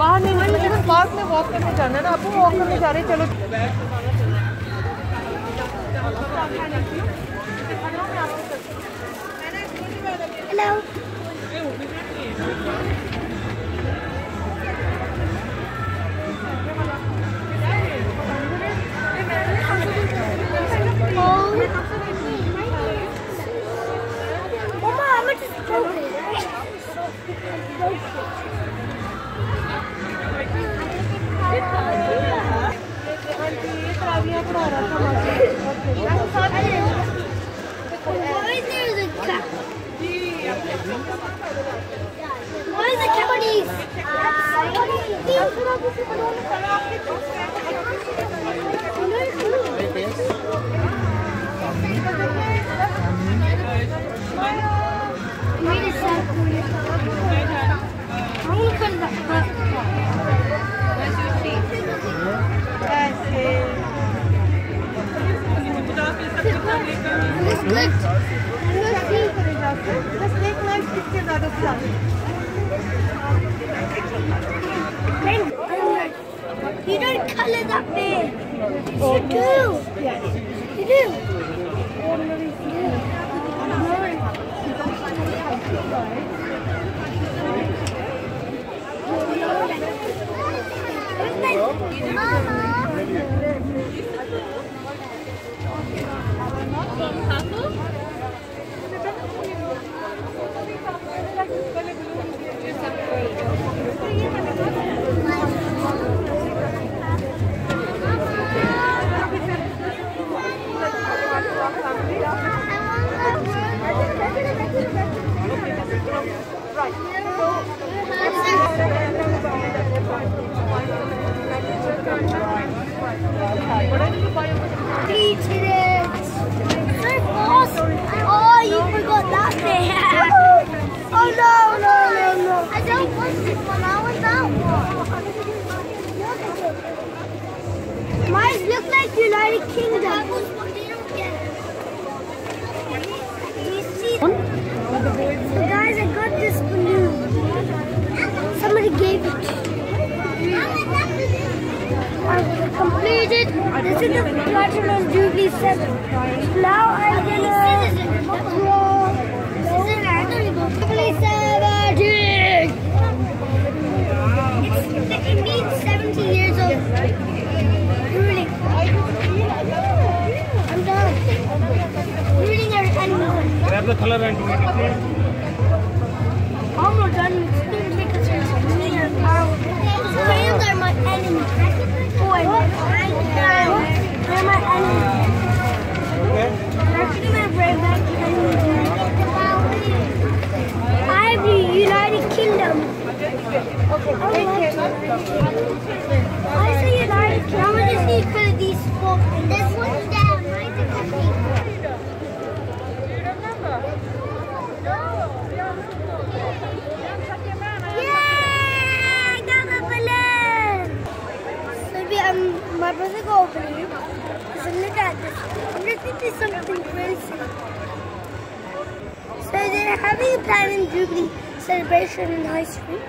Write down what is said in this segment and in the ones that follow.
बाहर नहीं निकले पार्क में वॉक करने जाना ना। आपको वॉक करने जा रहे चलो। Hello. Why is the Japanese? Made it sound want to cut that. See. You don't big. You do. You do. Eat look like United Kingdom. So guys, I got this balloon. Somebody gave it. I've completed. This is the Platinum Jubilee set. Now I'm gonna color and do something crazy. So they're having a Platinum Jubilee celebration in High Street.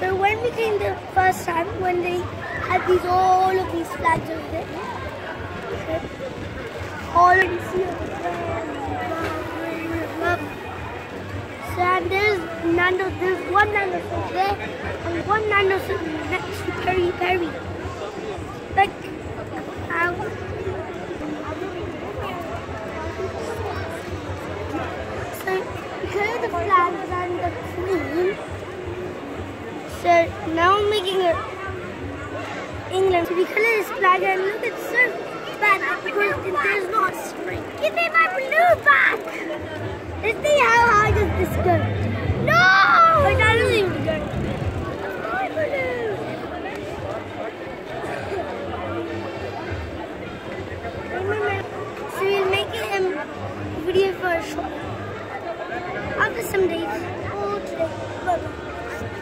So when we came the first time, when they had these all of these flags over there, okay, all of the flags, so and there's Nando, there's one Nando's over there and one Nando's next to Perry Perry. Like, um, rather than the Queen. So now I'm making it England to be colorless flag and look at so bad because it there's not a string. Give me my blue back! Let's see how high does this go. No! Wait, I don't even go. My blue! So we'll make a video for a short. Some days, oh today, bye.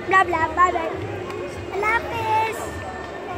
Blah blah, bye bye.